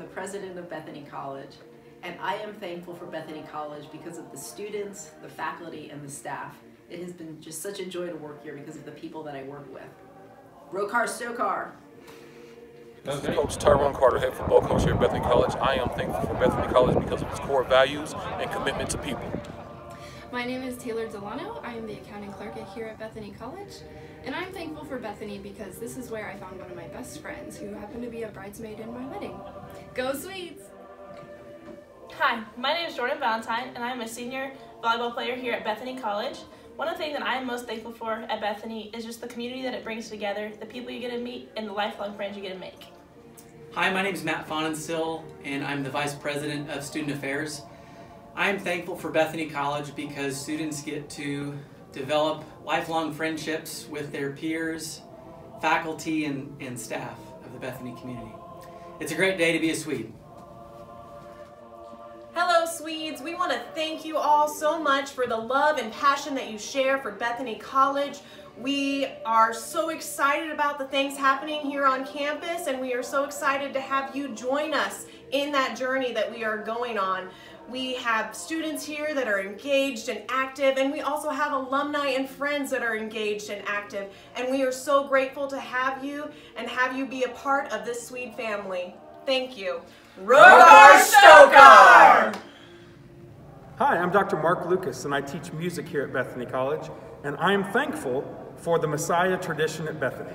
president of Bethany College, and I am thankful for Bethany College because of the students, the faculty, and the staff. It has been just such a joy to work here because of the people that I work with. Rockar Stockar. This is Coach Tyrone Carter, head football coach here at Bethany College. I am thankful for Bethany College because of its core values and commitment to people. My name is Taylor D'Alanno. I am the accounting clerk here at Bethany College. And I'm thankful for Bethany because this is where I found one of my best friends who happened to be a bridesmaid in my wedding. Go Swedes! Hi, my name is Jordan Valentine and I'm a senior volleyball player here at Bethany College. One of the things that I am most thankful for at Bethany is just the community that it brings together, the people you get to meet, and the lifelong friends you get to make. Hi, my name is Matt Pfannenstiel, and I'm the Vice President of Student Affairs. I'm thankful for Bethany College because students get to develop lifelong friendships with their peers, faculty, and, and staff of the Bethany community. It's a great day to be a Swede. Hello, Swedes. We want to thank you all so much for the love and passion that you share for Bethany College. We are so excited about the things happening here on campus, and we are so excited to have you join us in that journey that we are going on. We have students here that are engaged and active, and we also have alumni and friends that are engaged and active. And we are so grateful to have you and have you be a part of this Swede family. Thank you. Rockar Stockar! Hi, I'm Dr. Mark Lucas, and I teach music here at Bethany College, and I am thankful for the Messiah tradition at Bethany.